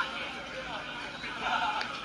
Dodgers.